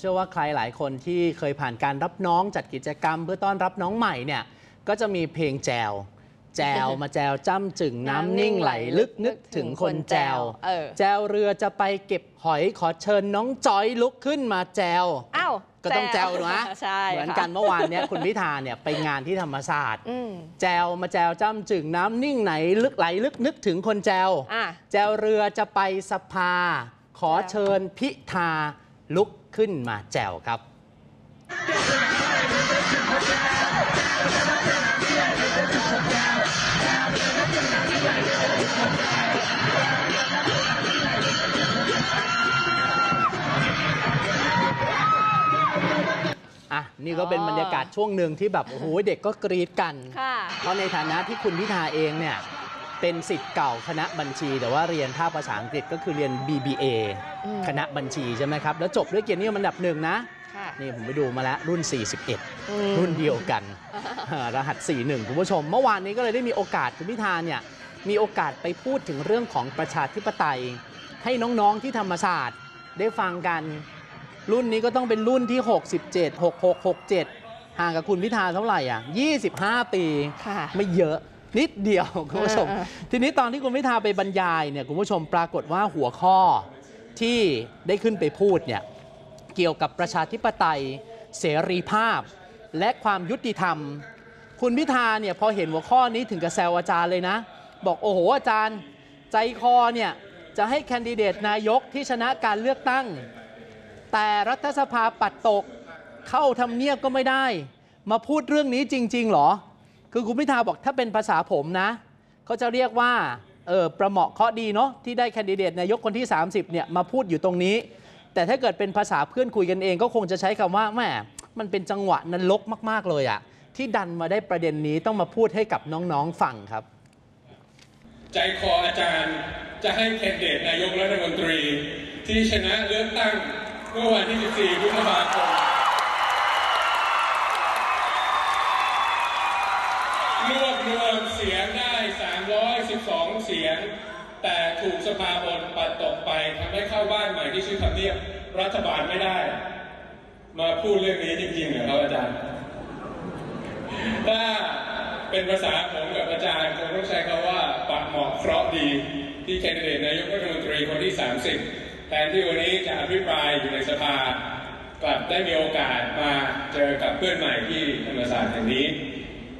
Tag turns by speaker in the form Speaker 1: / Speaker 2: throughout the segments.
Speaker 1: เชื่อว่าใครหลายคนที่เคยผ่านการรับน้องจัดกิจกรรม เพื่อต้อนรับน้องใหม่เนี่ยก็จะมีเพลงแจว แจวมาแจวจ้ำจึงน้ำนิ่งไหลลึกนึกถึงคนแจว
Speaker 2: เออ
Speaker 1: แจวเรือจะไปเก็บหอยขอเชิญน้องจอยลุกขึ้นมาแจว
Speaker 2: อ้าว
Speaker 1: ก็ต้องแจวนะ
Speaker 2: ใช่
Speaker 1: เหมือน
Speaker 2: ค่ะ
Speaker 1: กันเมื่อวานเนี้ยคุณพิธาเนี่ยไปงานที่ธรรมศาสตร์
Speaker 2: อืม
Speaker 1: แจวมาแจวจ้ำจึงน้ำนิ่งไหนลึกไหลลึกนึกถึงคนแจว
Speaker 2: อะ
Speaker 1: แจวเรือจะไปสภา ขอเชิญพิธา ลุกขึ้นมาแจวครับอะนี่ก็เป็นบรรยากาศช่วงหนึ่งที่แบบ โอ้โห เด็กก็กรี๊ดกัน
Speaker 2: ค่ะ
Speaker 1: เพราะในฐานะที่คุณพิธาเองเนี่ย เป็นสิทธิ์เก่าคณะบัญชี แต่ว่าเรียนภาคภาษาอังกฤษก็คือเรียน BBA
Speaker 2: อืม
Speaker 1: คณะบัญชีใช่ไหมครับ แล้วจบด้วยเกียรตินิยมอันดับหนึ่งนะ
Speaker 2: ค่ะ
Speaker 1: นี่ผมไปดูมาแล้วรุ่น
Speaker 2: อืม
Speaker 1: 41รุ่นเดียวกัน อ่ารหัส 41 คุณผู้ชม เมื่อวานนี้ก็เลยได้มีโอกาสคุณพิธาเนี่ยมีโอกาสไปพูดถึงเรื่องของประชาธิปไตย ให้น้องๆที่ธรรมศาสตร์ได้ฟังกัน รุ่นนี้ก็ต้องเป็นรุ่นที่ 67 66 67 ห่างกับคุณพิธาเท่าไหร่อะ 25 ปี
Speaker 2: ค่ะ
Speaker 1: ไม่เยอะ นิดเดียวคุณผู้ชม
Speaker 2: เออเออ
Speaker 1: ทีนี้ตอนที่คุณพิธาไปบรรยายเนี่ยคุณผู้ชมปรากฏว่าหัวข้อที่ได้ขึ้นไปพูดเนี่ยเกี่ยวกับประชาธิปไตย เสรีภาพ และความยุติธรรม คุณพิธาเนี่ยพอเห็นหัวข้อนี้ถึงกับแซวอาจารย์เลยนะ บอกโอ้โหอาจารย์ใจคอเนี่ยจะให้แคนดิเดตนายกที่ชนะการเลือกตั้ง แต่รัฐสภาปัดตกเข้าทำเนียบก็ไม่ได้ มาพูดเรื่องนี้จริงๆเหรอ คือคุณพิธาบอกถ้าเป็นภาษาผมนะเขาจะเรียกว่าเออประเหมาะเคาะดีเนาะที่ได้แคนดิเดตนายกคนที่ 30เนี่ยมาพูดอยู่ตรงนี้ แต่ถ้าเกิดเป็นภาษาเพื่อนคุยกันเอง ก็คงจะใช้คำว่าแหมมันเป็นจังหวะนรกมาก ๆ เลยอะที่ดันมาได้ประเด็นนี้ต้องมาพูดให้กับน้องๆฟังครับ
Speaker 3: ใจคออาจารย์จะให้แคนดิเดตนายกรัฐมนตรี ที่ชนะเลือกตั้งเมื่อวันที่ 14พฤษภาคม สียง แต่ถูกสภาบนปัดตกไปทำให้เข้าบ้านใหม่ที่ชื่อทำเนียบรัฐบาลไม่ได้ มาพูดเรื่องนี้จริงๆเหรอครับอาจารย์ ถ้าเป็นภาษาผมกับอาจารย์คงต้องใช้คำว่าปักเหมาะเคราะห์ดีที่แคนดิเดตนายกรัฐมนตรีคนที่ 30 แทนที่วันนี้จะอภิปรายอยู่ในสภา กลับได้มีโอกาสมาเจอกับเพื่อนใหม่ที่ธรรมศาสตร์แห่งนี้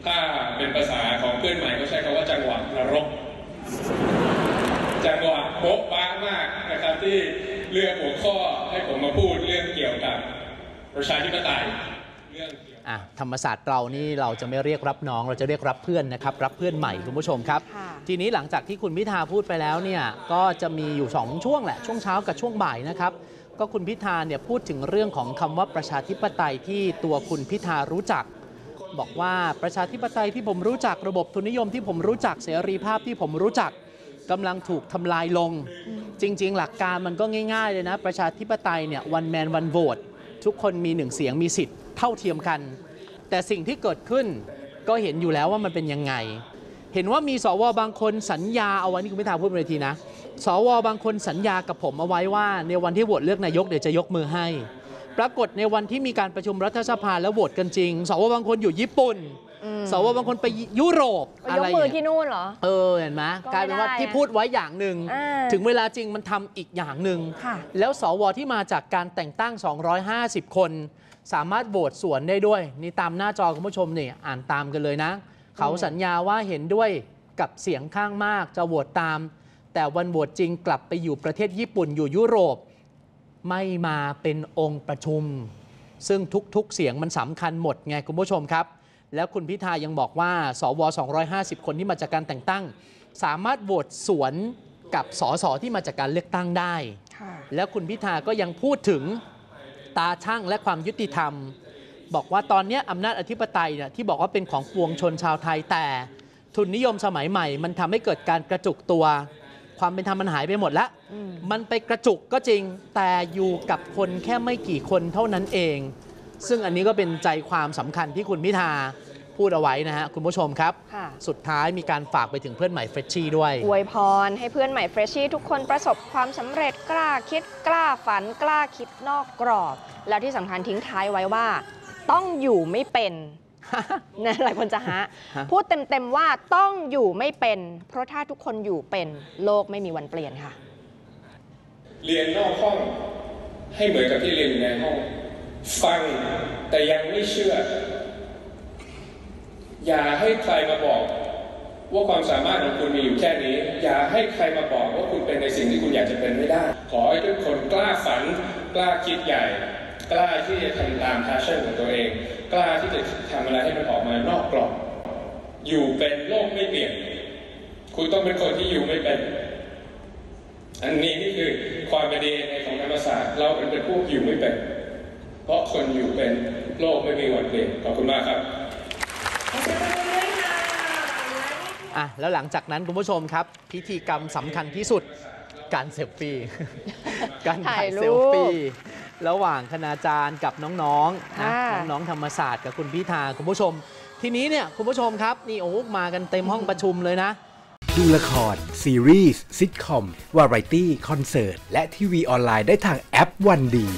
Speaker 3: ถ้าเป็นภาษาของเพื่อนใหม่ก็ใช้คำว่าจังหวะนรก จังหวะโป๊ะป้ามากนะครับที่เลือกหัวข้อให้ผมมาพูดเรื่องเกี่ยวกับประชาธิปไตยเรื่องเกี่ยว
Speaker 1: อะธรรมศาสตร์เรานี่เราจะไม่เรียกรับน้อง เราจะเรียกรับเพื่อนนะครับ รับเพื่อนใหม่คุณผู้ชมครับ
Speaker 2: ค่ะ
Speaker 1: ทีนี้หลังจากที่คุณพิธาพูดไปแล้วเนี่ยก็จะมีอยู่ 2 ช่วงแหละช่วงเช้ากับช่วงบ่ายนะครับก็คุณพิธาเนี่ยพูดถึงเรื่องของคำว่าประชาธิปไตยที่ตัวคุณพิธารู้จัก บอกว่าประชาธิปไตยที่ผมรู้จักระบบทุนนิยมที่ผมรู้จักเสรีภาพที่ผมรู้จักกำลังถูกทำลายลง จริง ๆ หลักการมันก็ง่าย ๆ เลยนะ ประชาธิปไตยเนี่ยวันแมนวันโหวตทุกคนมีหนึ่งเสียงมีสิทธิ์เท่าเทียมกัน แต่สิ่งที่เกิดขึ้นก็เห็นอยู่แล้วว่ามันเป็นยังไง เห็นว่ามีสวบางคนสัญญาเอาไว้นี่คุณพิธาพูดบนเวทีนะ สวบางคนสัญญากับผมเอาไว้ว่าในวันที่โหวตเลือกนายกเดี๋ยวจะยกมือให้ ปรากฏในวันที่มีการประชุมรัฐสภาแล้วโหวตกันจริง สวบางคนอยู่ญี่ปุ่น สวบางคนไปยุโรป
Speaker 2: ไป
Speaker 1: อะ
Speaker 2: ยก
Speaker 1: ไร
Speaker 2: มือ
Speaker 1: อย่าง
Speaker 2: ที่
Speaker 1: เงี้ย
Speaker 2: นู่นเหรอ
Speaker 1: เออเห็นไหม
Speaker 2: ก็
Speaker 1: กลายเป็นว่า
Speaker 2: ไม่ได้
Speaker 1: ที่พูดไว้อย่างหนึ่ง
Speaker 2: อ่า
Speaker 1: ถึงเวลาจริงมันทำอีกอย่างหนึ่ง
Speaker 2: ค่ะ
Speaker 1: แล้วสวที่มาจากการแต่งตั้ง 250 คน สามารถโหวตสวนได้ด้วย นี่ตามหน้าจอคุณผู้ชมนี่อ่านตามกันเลยนะ เขาสัญญาว่าเห็นด้วยกับเสียงข้างมากจะโหวตตาม แต่วันโหวตจริงกลับไปอยู่ประเทศญี่ปุ่นอยู่ยุโรป ไม่มาเป็นองค์ประชุม ซึ่งทุกๆ เสียงมันสำคัญหมดไงคุณผู้ชมครับ แล้วคุณพิธายังบอกว่า สว 250 คนที่มาจากการแต่งตั้ง สามารถโหวตสวนกับสสที่มาจากการเลือกตั้งได้
Speaker 2: ค่ะ
Speaker 1: แล้วคุณพิธาก็ยังพูดถึงตาช่างและความยุติธรรม บอกว่าตอนเนี้ยอำนาจอธิปไตยเนี่ยที่บอกว่าเป็นของปวงชนชาวไทยแต่ ทุนนิยมสมัยใหม่ มันทำให้เกิดการกระจุกตัว ความเป็นธรรมมันหายไปหมดแล้ว
Speaker 2: อืม
Speaker 1: มันไปกระจุกก็จริงแต่อยู่กับคนแค่ไม่กี่คนเท่านั้นเอง ซึ่งอันนี้ก็เป็นใจความสำคัญที่คุณพิธาพูดเอาไว้นะฮะ คุณผู้ชมครับ
Speaker 2: ค่ะ
Speaker 1: สุดท้ายมีการฝากไปถึงเพื่อนใหม่เฟรชชี่ด้วย
Speaker 2: อวยพรให้เพื่อนใหม่เฟรชชี่ทุกคนประสบความสำเร็จกล้าคิดกล้าฝันกล้าคิดนอกกรอบ แล้วที่สำคัญทิ้งท้ายไว้ว่า ต้องอยู่ไม่เป็น นะหลายคนจะฮะ
Speaker 1: ฮะ
Speaker 2: พูดเต็มๆว่าต้องอยู่ไม่เป็น เพราะถ้าทุกคนอยู่เป็นโลกไม่มีวันเปลี่ยนค่ะ
Speaker 3: เรียนนอกห้องให้เหมือนกับที่เรียนอยู่ในห้องฟังแต่ยังไม่เชื่อ อย่าให้ใครมาบอก ว่าความสามารถของคุณมีอยู่แค่นี้ อย่าให้ใครมาบอกว่าคุณเป็นในสิ่งที่คุณอยากจะเป็นไม่ได้ ขอให้ทุกคนกล้าฝัน กล้าคิดใหญ่ กล้าที่จะทำตาม passion ของตัวเอง กล้าที่จะทำอะไรให้มันออกมานอกกรอบ อยู่เป็นโลกไม่เปลี่ยน คุณต้องเป็นคนที่อยู่ไม่เป็น อันนี้นี่คือความเป็น DNA ของธรรมศาสตร์ เราเป็นพวกอยู่ไม่เป็น เพราะคนอยู่เป็นโลกไม่มีวันเปลี่ยน ขอบคุณมากครับ
Speaker 1: อะแล้วหลังจากนั้นคุณผู้ชมครับ พิธีกรรมสำคัญที่สุดการเซลฟี่การถ่าย
Speaker 2: ถ่ายรูป
Speaker 1: เซลฟี่ระหว่างคณาจารย์กับน้องๆนะ
Speaker 2: ค่ะ
Speaker 1: น้องๆธรรมศาสตร์กับคุณพิธาคุณผู้ชม ทีนี้เนี่ยคุณผู้ชมครับนี่โอ้มากันเต็มห้องประชุมเลยนะ
Speaker 4: ดูละคร ซีรีส์ซิทคอม วาไรตี้ คอนเสิร์ต และทีวีออนไลน์ได้ทางแอปวันดี